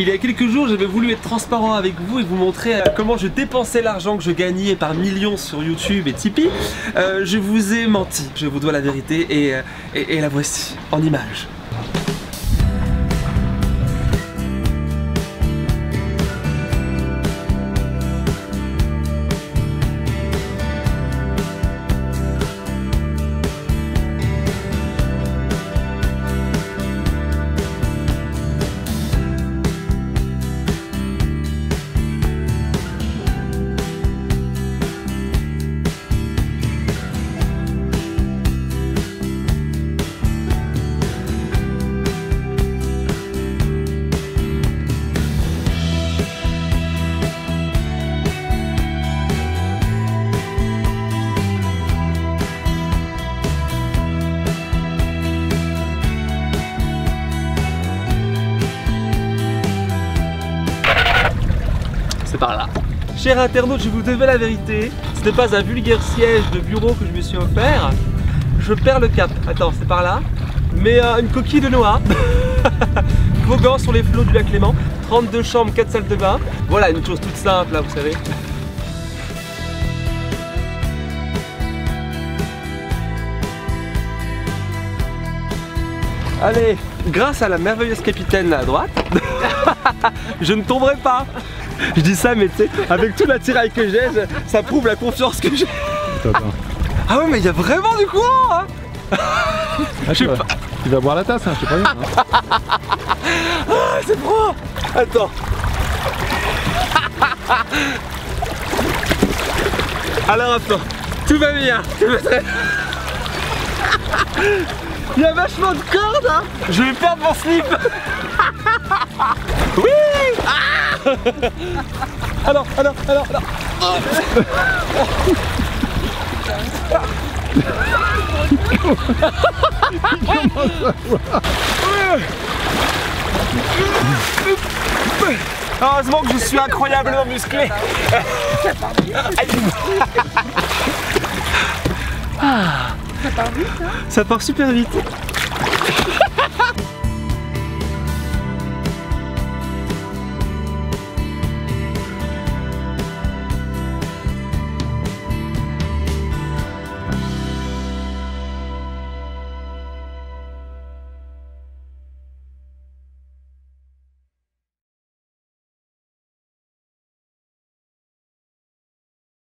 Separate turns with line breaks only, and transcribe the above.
Il y a quelques jours, j'avais voulu être transparent avec vous et vous montrer euh, comment je dépensais l'argent que je gagnais par millions sur YouTube et Tipeee. Euh, je vous ai menti, je vous dois la vérité et, euh, la voici en images. Par là. Cher internaute, je vous devais la vérité. Ce n'est pas un vulgaire siège de bureau que je me suis offert. Je perds le cap. Attends, c'est par là. Mais euh, une coquille de noix. Voguant sur les flots du lac Léman. 32 chambres, 4 salles de bain. Voilà, une chose toute simple là, vous savez. Allez, grâce à la merveilleuse capitaine à droite, je ne tomberai pas. Je dis ça, mais tu sais, avec tout l'attirail que j'ai, ça prouve la confiance que j'ai. Ah ouais, mais il y a vraiment du courant hein Je sais pas.
Tu vas boire la tasse, hein, je sais pas. bien, hein.
Ah, c'est froid Attends. Alors attends, tout va bien. Il y a vachement de cordes hein Je vais perdre mon slip Oui Ah Alors, alors, alors, alors Heureusement que je suis incroyablement musclé. Ah. Ça part super vite.